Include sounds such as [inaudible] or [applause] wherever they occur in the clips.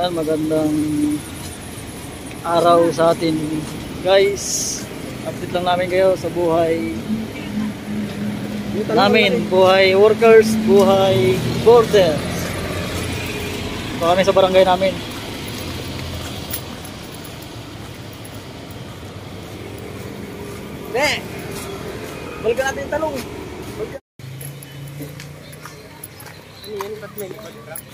Ayan, magandang araw sa atin guys. Update lang namin kayo sa buhay namin, buhay workers, buhay borders. So kami sa barangay namin. Ne! Balikan natin yung talong.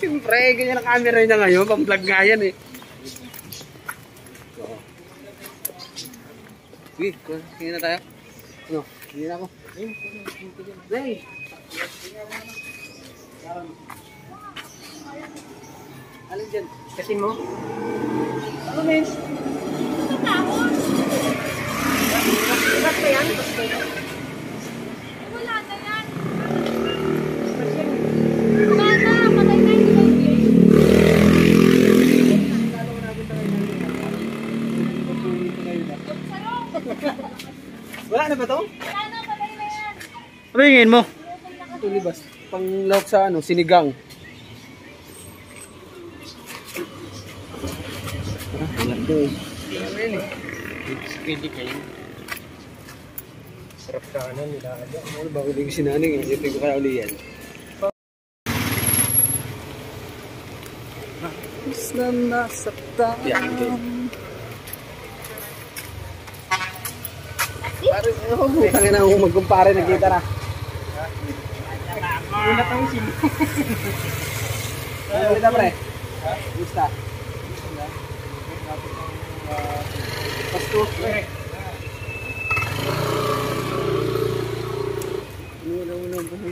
Siyempre, ganyan ang camera niya ngayon. Pang-vlog nga yan eh. Sige, tingin na tayo. Ano? Tingin na ako. Ray! Alin dyan? Kasing mo? Ano, men? Wala na yan. Wala na, patay na yung baby. Wala na ba to? Wala na, patay na yan. Ano hingin mo? Ito libas. Pang lahok sa ano, sinigang. Pwede kayo. Sarap ka na nila. Ano ba hindi ko sinaning eh. Ito ko kaya uli yan. Mas na nasaktan. Yan, okay. Pare, ano mo? Tangin na ako magkumpare ng gitara. Wala kang sim. Ano ulit pre? Gusta? Pasto. Ulo, ulo, ulo.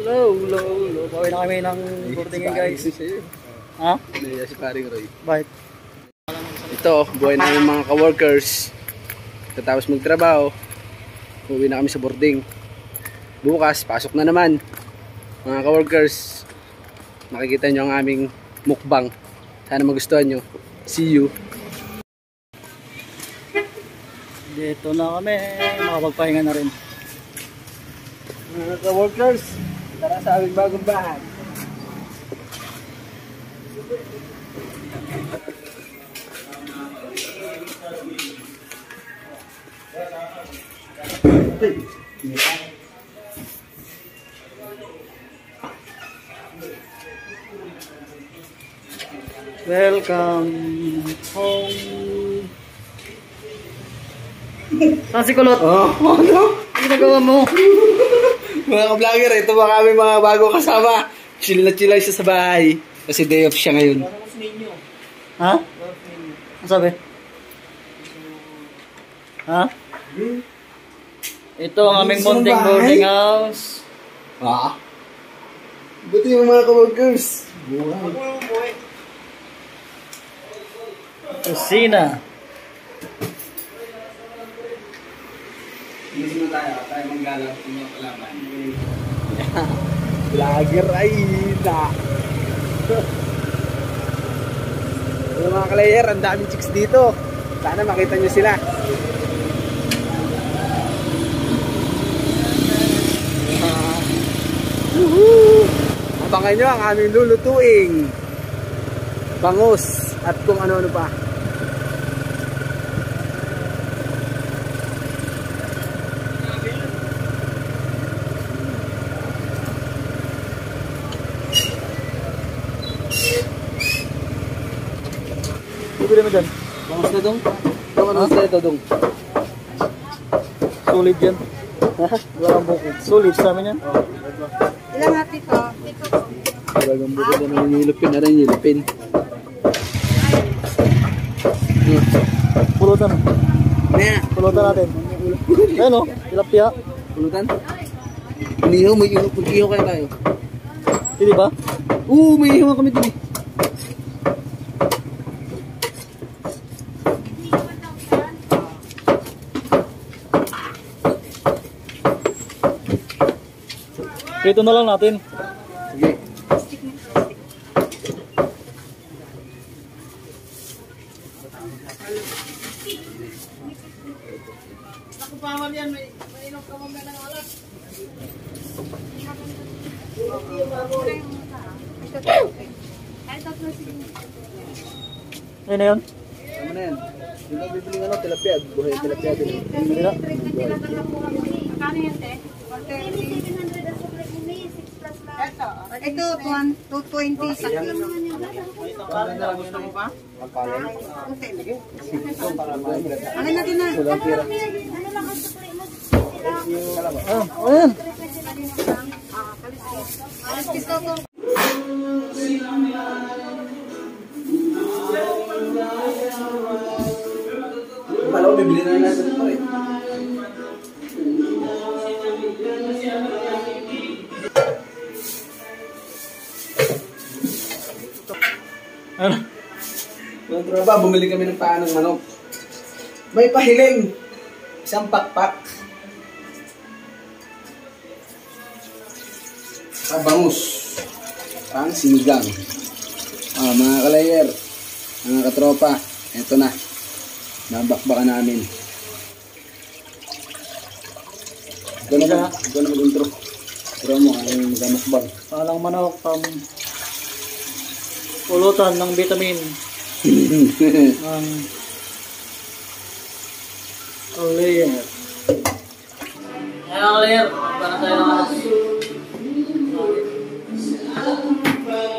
Low, low. Bawi na kami ng boarding guys. Ha? Naiya si paring Roy. Bakit? Ito, buhay namin mga ka-workers. Katapos magtrabaho, uwi na kami sa boarding. Bukas, pasok na naman. Mga ka-workers, makikita nyo ang aming mukbang. Sana magustuhan nyo. See you. Dito na kami. Makapagpahinga na rin. Mga ka-workers, tara sa aming bagong bahay. Welcome home. Saan si Kulot? Oh, ano? Ano ginagawa mo? Mga ka-vlogger, ito mga kami mga bago kasama. Chill na chill lang siya sa bahay. Kasi day off siya ngayon. Ha? Ano sabi? Ha? Ito ang aming munting boarding house. Ah? Buti yung mga ka-workers. Buhay. Kusina. Hindi na tayo, tayo manggalang kung yung kalaman. Vlogger [laughs] ay. Hello mga kalayer, ang daming chicks dito. Sana makita nyo sila. Abangan nyo ang aming lulutuing. Bangus at kung ano-ano pa. Bibili mo dyan. Bangus na dong? Dong ano sa ito dong? Solid yan. Wala kang bukid. Solid sa amin yan. Ilang hati ko? Talagang bukod na ng yilipin na rin yilipin. Pulutan. Pulutan natin. Ayun o. Tilapia. pulutan. Inihaw, may ihaw. Mag-ihaw kaya tayo. Hindi ba? Oo, may ihaw kami din eh. Prito na lang natin. Sige. tatlo sige. Ayun na yun. Tama na yan. Yung lang bibili ng ano, tilapia. Buhay tilapia din. Hindi na. Kano yan, te? 700 Ito, 220. Sakto lang naman yung. Ano na? Ano lang yan? Ano lang ang supply mo? Ah, ayun. Alas piso ko. Pala ko, bibili na natin ito eh. Yung tropa, bumili kami ng paa ng manok. May pahiling. Isang pakpak. Kabangus. Pang sinigang. Ah, mga kalayer, mga katropa, eto na. Nabakbakan namin. Ikaw na, ikaw na mag-intro. Pero mo, ayaw mag-amakbang. Palang manok, um, pulutan ng vitamin ng Olayer. Ayan, Olayer. Para tayo ng alas.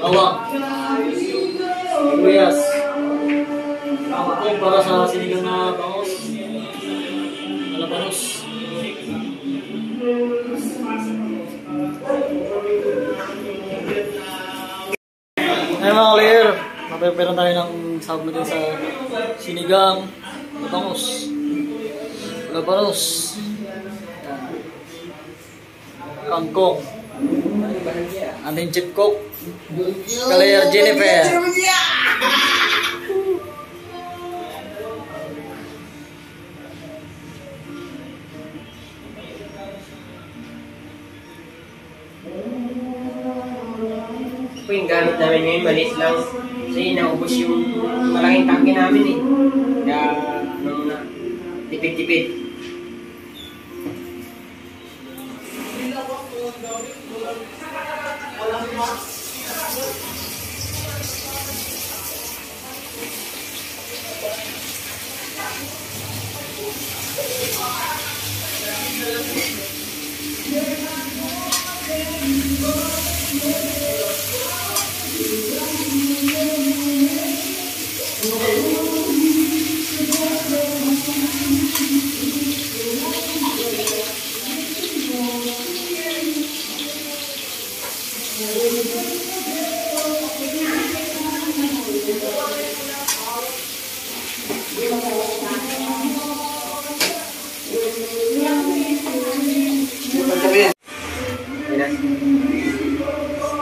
Bawang. Sibuyas. Kangkong para sa sinigang na bangos. Alapanos. Ngayon mga kalir, mapreparean tayo ng sahog natin sa sinigang, batangos, labanos, yan. kangkong, ating chip cook, kalir Jennifer. yung gamit namin ngayon, maliit lang. Kasi naubos yung malaking tangke namin eh. Kaya, ano na, tipid-tipid.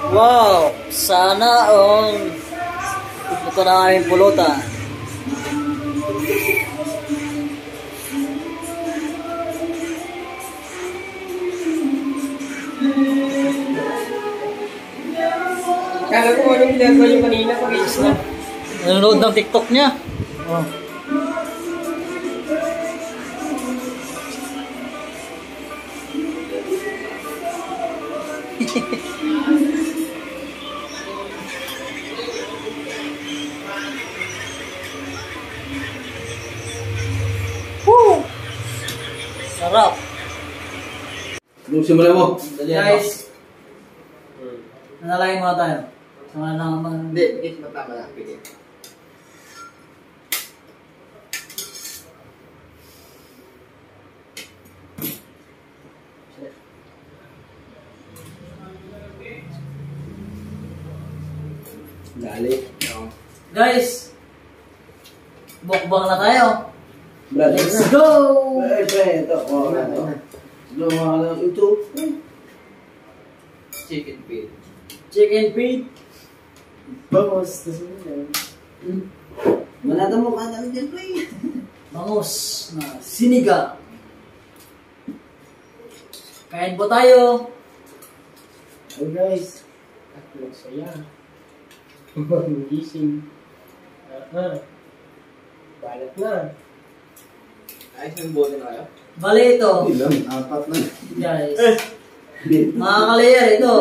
Wow! Sana all ito na aming pulutan. Kala ko anong ginagawa yung kanina pag isla. Nanonood ng TikTok niya. Oh. Woo! [laughs] Sarap. Nung simula mo. Guys, nanalangin muna tayo. Sama na naman. Hindi, hindi matama na. Pwede. Dali. Guys, mukbang na tayo. Let's go! Eh, ito. Oh, ito. Ito, mga lang ito. Chicken feet. Chicken feet. Bangos. Manata mo ka namin dyan, pre. Bangus na sinigang. Kain po tayo. Oh guys, tatlong saya. [laughs] Magising. Ah, Balat na. Ayos ng bote na kayo? Bali ito. Ilang, apat na. Guys. Mga kalayer, ito.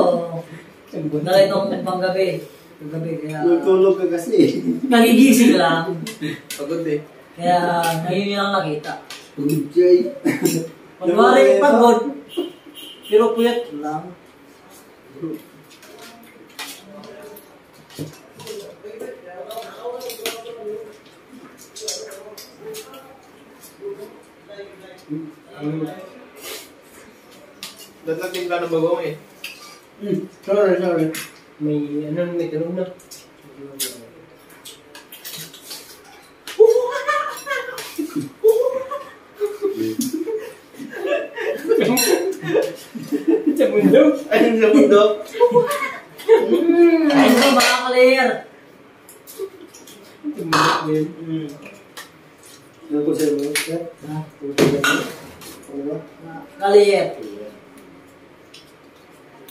Dala itong panggabi. kagabi. Kaya Tulog ka kasi. nagigising lang. Pagod eh. Kaya ngayon niya lang nakita. Jay. Kunwari pagod, pero puyat lang. Dadating ka ng bagong eh. Hmm, Sorry, sorry. May ano, may tanong na. Sa mundo? Ayun sa mundo? Ayun ko mga clear. Sa mundo ko yun. Ano ko sa'yo? sir? Ha? Ano ba? Clear.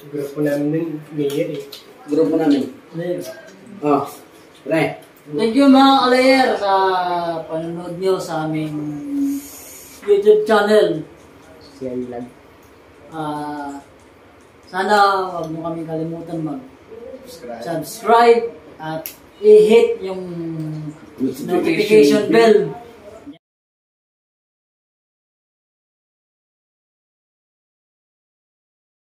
Grupo namin dun, mayor eh. Grupo namin. Clear. Oh, pre. Thank you mga clear sa panonood nyo sa aming YouTube channel. Siyan lang. Ah, sana wag mo kami kalimutan mag subscribe at i-hit yung notification bell